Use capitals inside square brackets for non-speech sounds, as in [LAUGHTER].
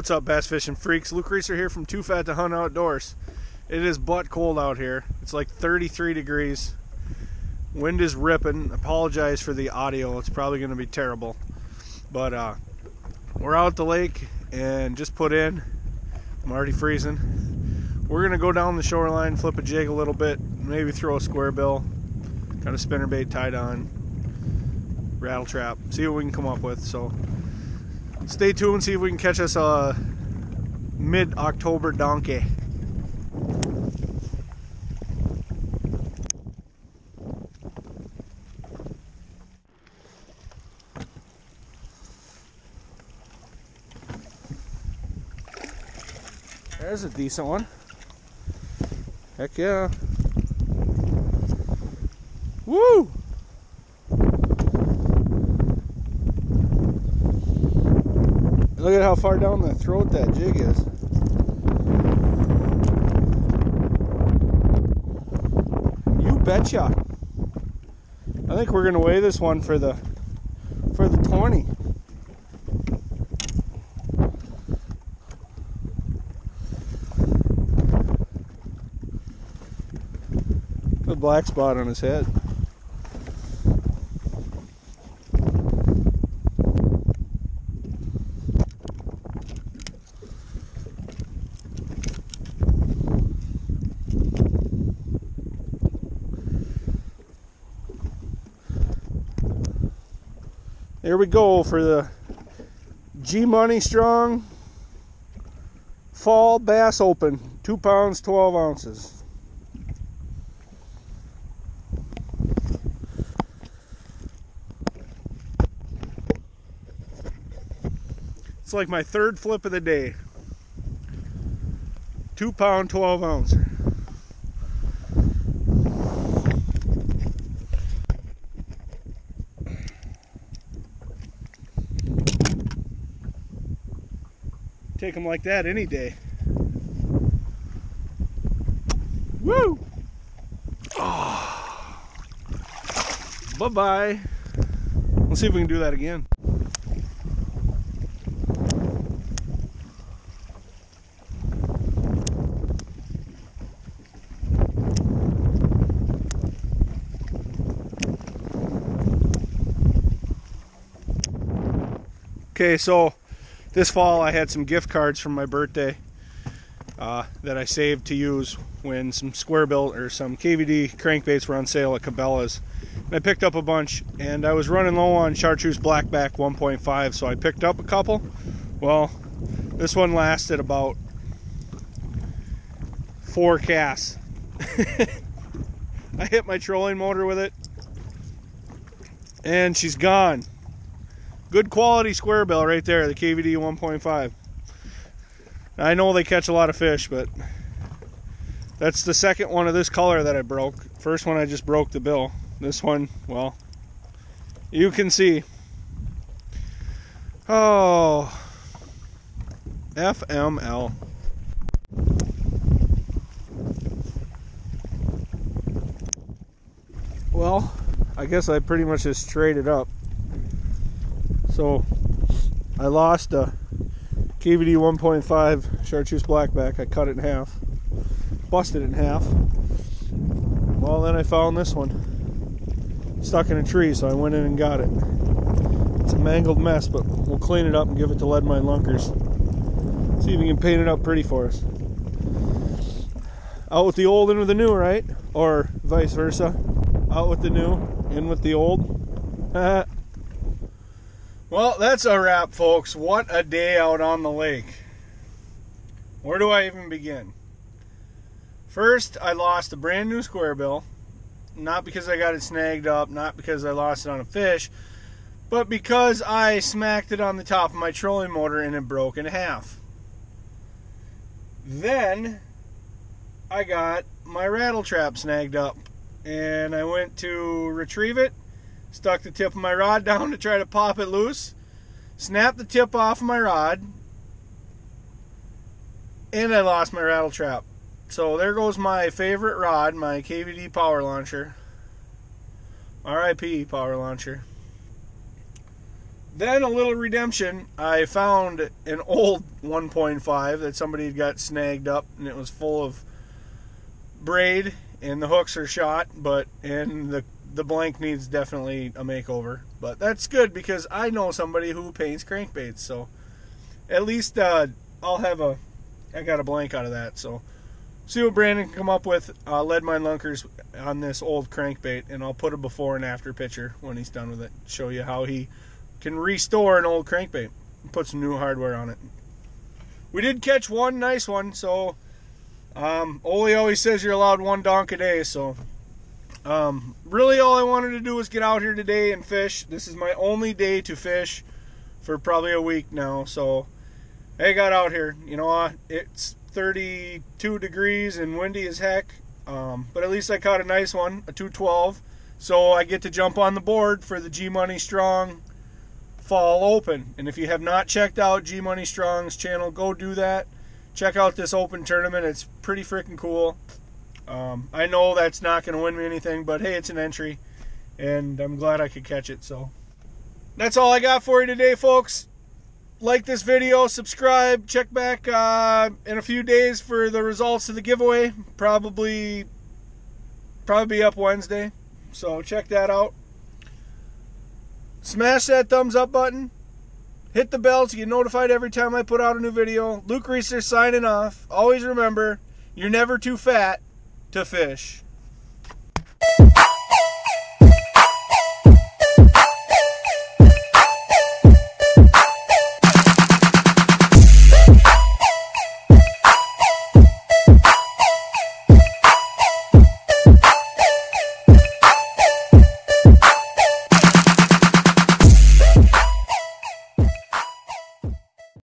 What's up, bass fishing freaks? Luke Reeser here from Too Fat to Hunt Outdoors. It is butt cold out here. It's like 33 degrees. Wind is ripping. Apologize for the audio. It's probably going to be terrible. But uh, we're out at the lake and just put in. I'm already freezing. We're going to go down the shoreline, flip a jig a little bit, maybe throw a square bill, got a spinner bait tied on, rattle trap, see what we can come up with. So stay tuned, see if we can catch us uh, a mid October donkey. There's a decent one. Heck yeah. Woo! Look at how far down the throat that jig is. You betcha. I think we're gonna weigh this one for the for the 20. The black spot on his head. Here we go for the G Money Strong Fall Bass Open. Two pounds, 12 ounces. It's like my third flip of the day. Two pound, 12 ounce. Take them like that any day. Woo! Oh. [SIGHS] Bye-bye. Let's see if we can do that again. Okay, so this fall I had some gift cards from my birthday uh, that I saved to use when some square bill or some KVD crankbaits were on sale at Cabela's. And I picked up a bunch and I was running low on chartreuse blackback 1.5 so I picked up a couple. Well, this one lasted about four casts. [LAUGHS] I hit my trolling motor with it and she's gone. Good quality square bill right there, the KVD 1.5. I know they catch a lot of fish, but that's the second one of this color that I broke. First one I just broke the bill. This one, well, you can see. Oh, FML. Well, I guess I pretty much just traded up. So I lost a KVD 1.5 chartreuse blackback. I cut it in half, busted it in half. Well, then I found this one stuck in a tree, so I went in and got it. It's a mangled mess, but we'll clean it up and give it to Leadmine Lunkers. See if we can paint it up pretty for us. Out with the old, in with the new, right? Or vice versa. Out with the new, in with the old. [LAUGHS] Well, that's a wrap, folks. What a day out on the lake. Where do I even begin? First, I lost a brand new square bill. Not because I got it snagged up, not because I lost it on a fish, but because I smacked it on the top of my trolling motor and it broke in half. Then, I got my rattle trap snagged up and I went to retrieve it stuck the tip of my rod down to try to pop it loose, snapped the tip off my rod, and I lost my rattle trap. So there goes my favorite rod, my KVD power launcher. RIP power launcher. then a little redemption. I found an old 1.5 that somebody had got snagged up, and it was full of braid, and the hooks are shot, but and the the blank needs definitely a makeover. But that's good because I know somebody who paints crankbaits, so at least uh, I'll have a I got a blank out of that. So see what Brandon can come up with. Uh, Leadmine Lunkers on this old crankbait, and I'll put a before and after picture when he's done with it. Show you how he can restore an old crankbait and put some new hardware on it. We did catch one nice one, so um, Ole always says you're allowed one donk a day, so um, really all I wanted to do was get out here today and fish. This is my only day to fish for probably a week now, so I got out here. You know, uh, it's 32 degrees and windy as heck, um, but at least I caught a nice one, a 212. So I get to jump on the board for the G Money Strong Fall Open. And if you have not checked out G Money Strong's channel, go do that. Check out this open tournament. It's pretty freaking cool. Um, I know that's not going to win me anything, but hey, it's an entry, and I'm glad I could catch it. So that's all I got for you today, folks. Like this video, subscribe, check back uh, in a few days for the results of the giveaway. Probably, probably up Wednesday, so check that out. Smash that thumbs up button. Hit the bell to get notified every time I put out a new video. Luke Reeser signing off. Always remember, you're never too fat to fish.